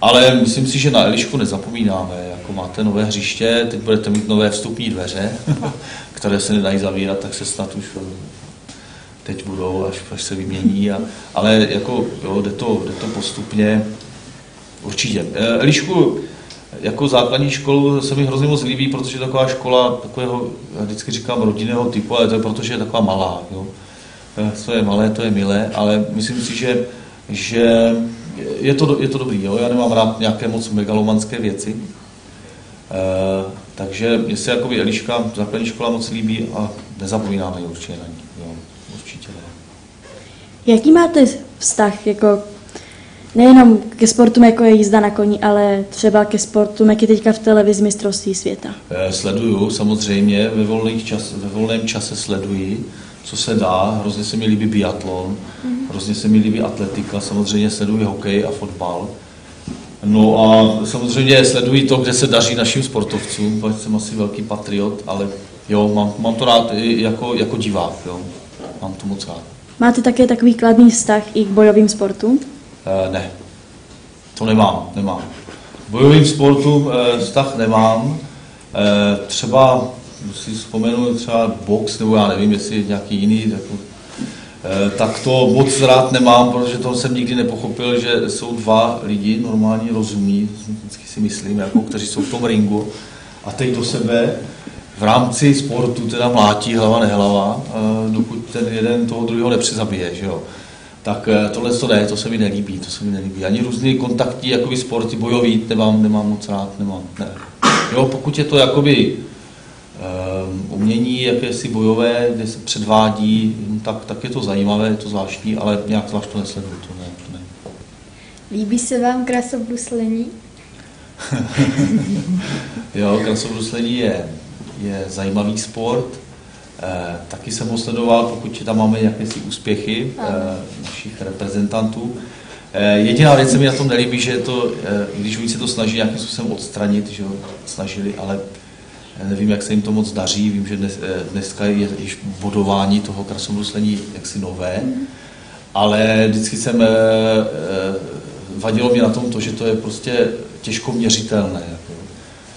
Ale myslím si, že na Elišku nezapomínáme, jako máte nové hřiště, teď budete mít nové vstupní dveře, které se nedají zavírat, tak se snad už teď budou, až, až se vymění, a, ale jako, jo, jde, to, jde to postupně, určitě. Elišku jako základní školu se mi hrozně moc líbí, protože je taková škola takového, já vždycky říkám rodinného typu, ale to je protože je taková malá. Jo. To je malé, to je milé, ale myslím si, že, že je, to, je to dobrý. Jo. Já nemám rád nějaké moc megalomanské věci. E, takže mně se jakoby Eliška, základní škola moc líbí a nezapomínáme určitě na ní. Jo. Určitě ne. Jaký máte vztah jako nejenom ke sportům, jako je jízda na koni, ale třeba ke sportům, jak je teďka v televizi mistrovství světa? Eh, sleduju samozřejmě, ve, volných čas, ve volném čase sleduji, co se dá. Hrozně se mi líbí biatlon, mm-hmm. hrozně se mi líbí atletika, samozřejmě sleduji hokej a fotbal. No a samozřejmě sleduji to, kde se daří našim sportovcům, protože jsem asi velký patriot, ale jo, mám, mám to rád i jako, jako divák, jo. Mám to moc rád. Máte také takový kladný vztah i k bojovým sportům? E, ne, to nemám, nemám. K bojovým sportům e, vztah nemám. E, třeba si vzpomenu třeba box, nebo já nevím, jestli je nějaký jiný, jako, e, tak to moc rád nemám, protože to jsem nikdy nepochopil, že jsou dva lidi normální rozumí, vždycky si myslím, jako, kteří jsou v tom ringu a teď do sebe v rámci sportu teda mlátí hlava nehlava, dokud ten jeden toho druhého nepřizabije, že jo. Tak tohle to ne, to se mi nelíbí, to se mi nelíbí. Ani různý kontaktní jakoby sporty bojový nemám, nemám moc rád, nemám, ne. Jo, pokud je to jakoby um, umění jakési bojové, kde se předvádí, tak, tak je to zajímavé, je to zvláštní, ale nějak zvlášť to nesleduju, to ne, to ne. Líbí se vám krasobruslení? jo, krasobruslení je je zajímavý sport. E, taky jsem ho sledoval, pokud tam máme nějaké si úspěchy e, našich reprezentantů. E, jediná věc se mi na tom nelíbí, že je to, když oni se to snaží nějakým způsobem odstranit, že ho snažili, ale nevím, jak se jim to moc daří. Vím, že dnes, dneska je již bodování toho krasobruslení jaksi nové, mm. ale vždycky jsem, vadilo mě na tom to, že to je prostě těžko měřitelné.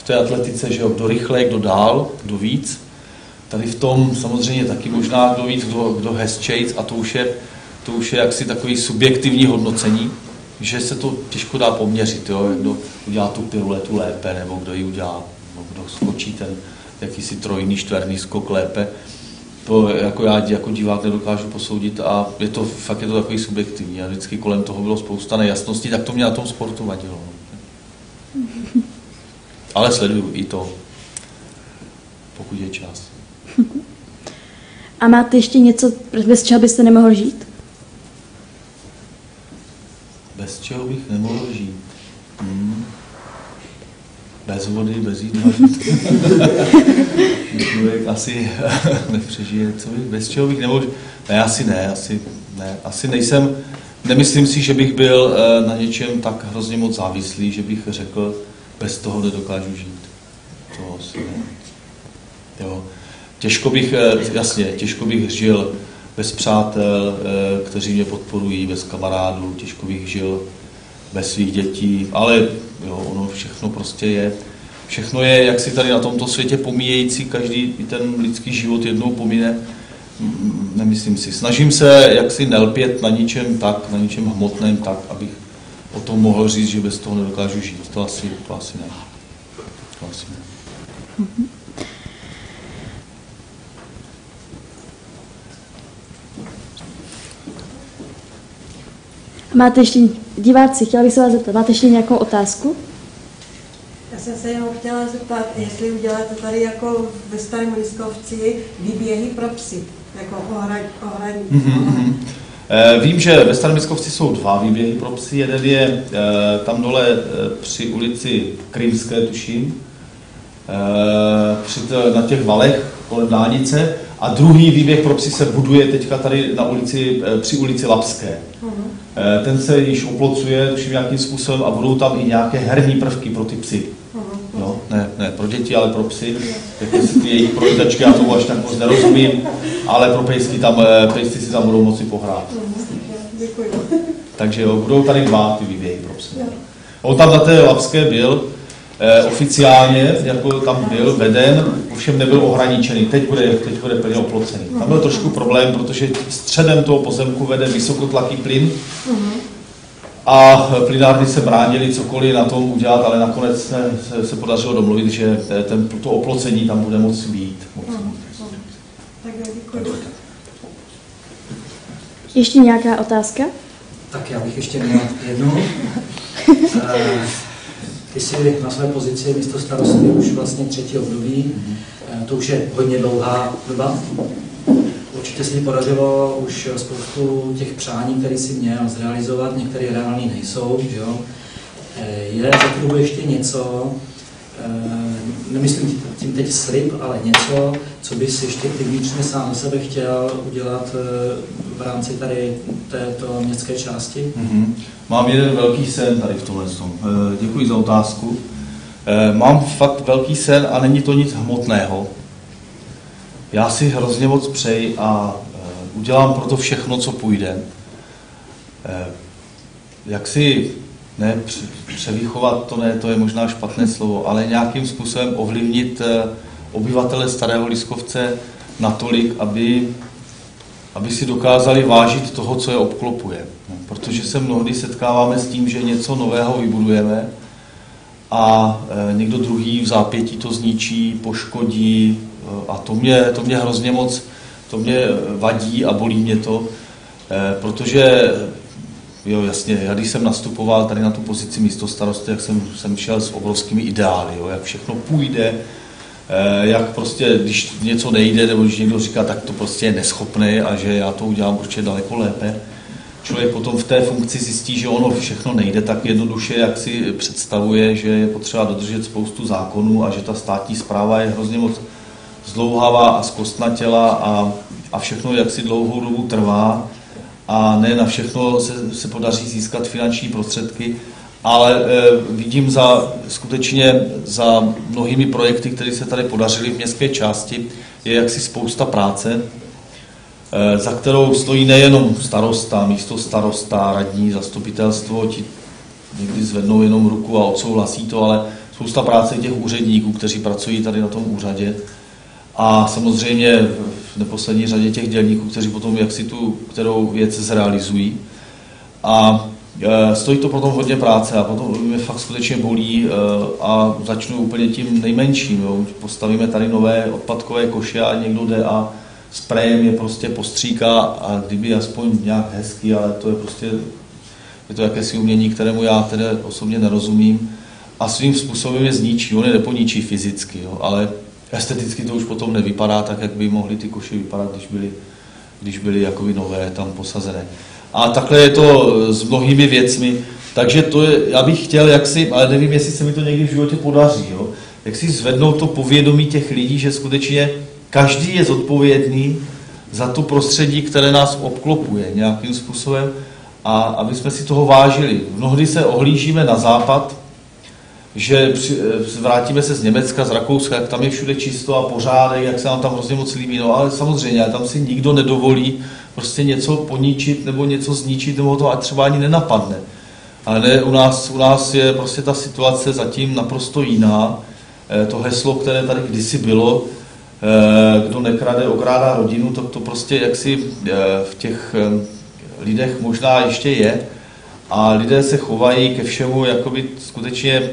V té atletice, že jo, kdo rychle, kdo dál, kdo víc. Tady v tom samozřejmě taky možná kdo víc, kdo, kdo hezčejc a to už je, to už je jaksi takový subjektivní hodnocení, že se to těžko dá poměřit, jo, kdo udělá tu piruletu lépe, nebo kdo ji udělá, nebo kdo skočí ten jakýsi trojný, čtverný skok lépe. to jako já jako divák nedokážu posoudit a je to fakt je to takový subjektivní a vždycky kolem toho bylo spousta nejasností, tak to mě na tom sportu vadilo. no. Ale sleduju i to, pokud je čas. A máte ještě něco, bez čeho byste nemohl žít? Bez čeho bych nemohl žít? Hmm. Bez vody, bez jídla. Člověk asi nepřežije. Co bych, bez čeho bych nemohl žít? Ne, asi ne, asi ne. Asi nejsem, nemyslím si, že bych byl eh, na něčem tak hrozně moc závislý, že bych řekl, bez toho nedokážu žít. To asi ne. Jo. Těžko bych, eh, jasně, těžko bych žil bez přátel, eh, kteří mě podporují, bez kamarádů, těžko bych žil bez svých dětí, ale jo, ono všechno prostě je. Všechno je, jak si tady na tomto světě pomíjející, každý ten lidský život jednou pomine, Mm, nemyslím si. Snažím se jak si nelpět na ničem tak, na ničem hmotném tak, abych o tom mohl říct, že bez toho nedokážu žít. To asi, to asi ne. To asi ne. Máte ještě, diváci, chtěla bych se vás zeptat, máte ještě nějakou otázku? Já jsem se jenom chtěla zeptat, jestli uděláte tady jako ve Starém Liskovci výběhy pro psy, jako ohrad, ohradní. Mm-hmm. Vím, že ve Staromickovci jsou dva výběhy pro psy. Jeden je eh, tam dole eh, při ulici Krymské, tuším, při na těch valech kolem dálnice. A druhý výběh pro psy se buduje teďka tady na ulici, při ulici Lapské. Eh, Ten se již oplocuje tuším nějakým způsobem a budou tam i nějaké herní prvky pro ty psy. Jo, ne, ne pro děti, ale pro psy. Jaké jsou ty jejich projitačky, já tomu až tak moc nerozumím, ale pro pejsky tam, eh, pejsci si tam budou moci pohrát. Takže jo, budou tady dva ty výběhy pro psy. On tam na té Lapské byl, eh, oficiálně, jako tam byl veden, ovšem nebyl ohraničený, teď bude, teď bude plně oplocený. Tam byl trošku problém, protože středem toho pozemku vede vysokotlaký plyn, a plynárny se bránili cokoliv na tom udělat, ale nakonec se, se, se podařilo domluvit, že ten, to oplocení tam bude moci být. Tak jo, děkuji. Ještě nějaká otázka? Tak já bych ještě měl jednu. Eh, Ty jsi na své pozici místo starosty už vlastně třetí období. Eh, To už je hodně dlouhá doba. Určitě se ti podařilo už spoustu těch přání, které jsi měl zrealizovat, některé reální nejsou, že jo. Eh, Je za tu dobu ještě něco, nemyslím tím- teď slib, ale něco, co bys ještě ty vnitřně sám sebe chtěl udělat eh, v rámci tady této městské části? Mhm. Mám jeden velký sen tady v tomhle. tom. Eh, Děkuji za otázku. Eh, Mám fakt velký sen a není to nic hmotného. Já si hrozně moc přeji a eh, udělám pro to všechno, co půjde. Eh, Jak si ne pře- převychovat, to ne, to je možná špatné slovo, ale nějakým způsobem ovlivnit eh, obyvatele Starého Liskovce natolik, aby aby si dokázali vážit toho, co je obklopuje. No, Protože se mnohdy setkáváme s tím, že něco nového vybudujeme a e, někdo druhý v zápětí to zničí, poškodí e, a to mě, to mě hrozně moc, to mě vadí a bolí mě to, protože Jo, jasně, já když jsem nastupoval tady na tu pozici místo starosty, jak jsem, jsem šel s obrovskými ideály, jo, jak všechno půjde, Eh, jak prostě, když něco nejde, nebo když někdo říká, tak to prostě je neschopný a že já to udělám určitě daleko lépe. Člověk potom v té funkci zjistí, že ono všechno nejde tak jednoduše, jak si představuje, že je potřeba dodržet spoustu zákonů a že ta státní zpráva je hrozně moc zdlouhavá a zkostnatěla a, a všechno jak si dlouhou dobu trvá a ne na všechno se, se podaří získat finanční prostředky, ale e, vidím za, skutečně za mnohými projekty, které se tady podařily v městské části, je jaksi spousta práce, e, za kterou stojí nejenom starosta, místo starosta, radní, zastupitelstvo, ti někdy zvednou jenom ruku a odsouhlasí to, ale spousta práce těch úředníků, kteří pracují tady na tom úřadě. A samozřejmě v neposlední řadě těch dělníků, kteří potom jaksi tu kterou věc zrealizují. A e, stojí to potom hodně práce a potom mě fakt skutečně bolí e, a začnu úplně tím nejmenším. Jo. Postavíme tady nové odpadkové koše a někdo jde a sprejem je prostě postříká a kdyby aspoň nějak hezký, ale to je prostě, je to jakési umění, kterému já tedy osobně nerozumím a svým způsobem je zničí, on je neponičí fyzicky, jo, ale esteticky to už potom nevypadá tak, jak by mohly ty koše vypadat, když byly, když byly jakoby nové tam posazené. A takhle je to s mnohými věcmi, takže to je, já bych chtěl, jak si, ale nevím, jestli se mi to někdy v životě podaří, jo, jak si zvednout to povědomí těch lidí, že skutečně každý je zodpovědný za to prostředí, které nás obklopuje nějakým způsobem a aby jsme si toho vážili. Mnohdy se ohlížíme na západ, že při, vrátíme se z Německa, z Rakouska, jak tam je všude čisto a pořádek, jak se nám tam hrozně moc líbí, no ale samozřejmě, tam si nikdo nedovolí prostě něco poničit nebo něco zničit, nebo to třeba ani nenapadne. Ale ne, u nás, u nás je prostě ta situace zatím naprosto jiná. Eh, to heslo, které tady kdysi bylo, eh, kdo nekrade, okrádá rodinu, tak to prostě jaksi eh, v těch lidech možná ještě je. A lidé se chovají ke všemu, jakoby skutečně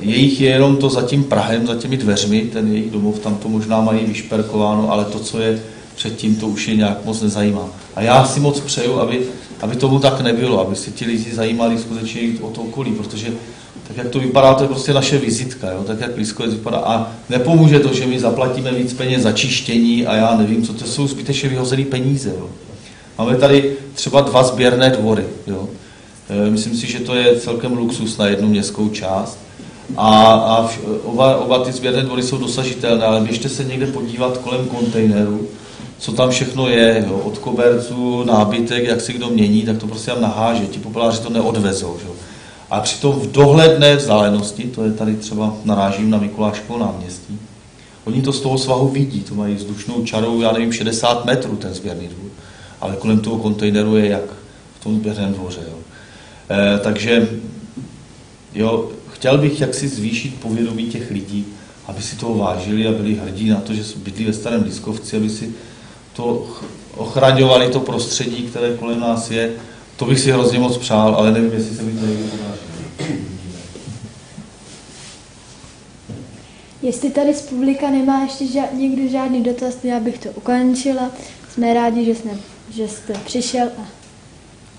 jejich je jenom to za tím Prahem, za těmi dveřmi, ten jejich domov, tam to možná mají vyšperkováno, ale to, co je předtím, to už je nějak moc nezajímá. A já si moc přeju, aby, aby tomu tak nebylo, aby se ti lidi zajímali skutečně o to okolí, protože tak jak to vypadá, to je prostě naše vizitka, jo? tak jak Liskovec vypadá. A nepomůže to, že my zaplatíme víc peněz za čištění a já nevím, co to jsou zbytečně vyhozené peníze. Jo? Máme tady třeba dva sběrné dvory. Jo? E, myslím si, že to je celkem luxus na jednu městskou část. A, a oba, oba ty sběrné dvory jsou dosažitelné, ale běžte se někde podívat kolem kontejneru, co tam všechno je, jo? od koberců, nábytek, jak si kdo mění, tak to prostě tam naháže, ti populáři to neodvezou. Jo? A přitom v dohledné vzdálenosti, to je tady třeba narážím na Mikuláškovo náměstí, oni to z toho svahu vidí, to mají vzdušnou čarou, já nevím, 60 metrů ten sběrný dvůr, ale kolem toho kontejneru je jak v tom sběrném dvoře. Jo. E, takže jo, chtěl bych jaksi zvýšit povědomí těch lidí, aby si toho vážili a byli hrdí na to, že bydlí ve starém Liskovci, aby si to ochraňovali to prostředí, které kolem nás je, to bych si hrozně moc přál, ale nevím, jestli se mi to někdy. Jestli tady z publika nemá ještě žád, někdo žádný dotaz, já bych to ukončila. Jsme rádi, že, jsme, že jste přišel a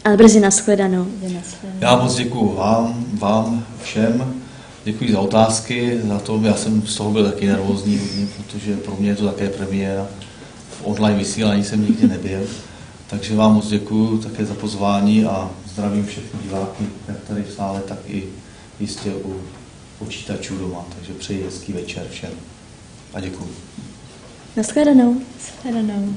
ale brzy nashledanou. Já moc děkuji vám, vám všem. Děkuji za otázky, za to, já jsem z toho byl taky nervózní, protože pro mě je to také premiéra. V online vysílání jsem nikdy nebyl. Takže vám moc děkuji také za pozvání a zdravím všechny diváky, jak tady v sále, tak i jistě u počítačů doma. Takže přeji hezký večer všem a děkuji. Naschledanou. Naschledanou.